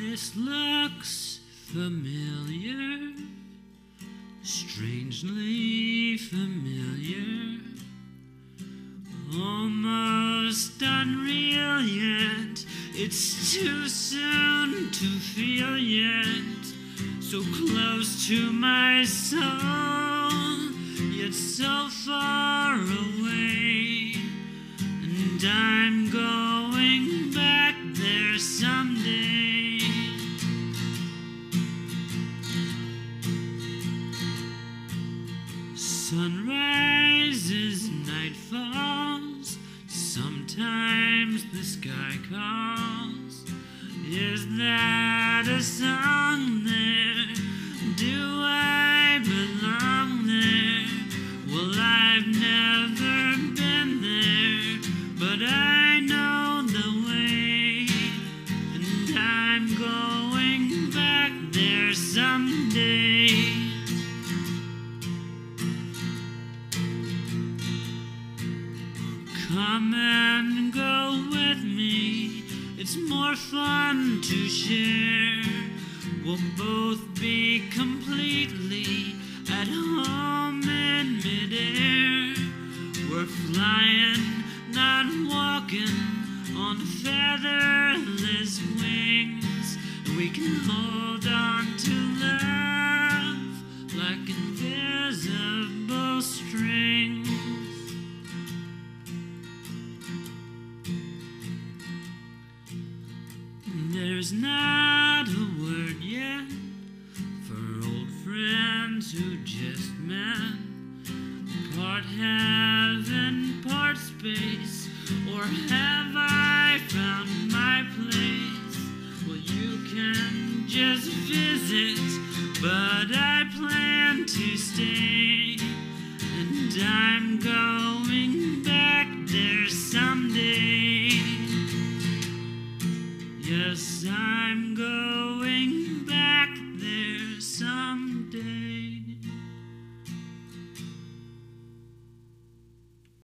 This looks familiar, strangely familiar, almost unreal yet. It's too soon to feel yet, so close to my soul, yet so far away, and I'm going Sunrises, night falls. Sometimes the sky calls. Is that a song there? Do I belong there? Well, I've never been there, but I know the way, and I'm going back there someday. Come and go with me. It's more fun to share. We'll both be completely at home in midair. We're flying, not walking on featherless wings. We can hold on There's not a word yet for old friends who just met. Part heaven, part space, or have I found my place? Well, you can just visit, but I plan to stay. time goes.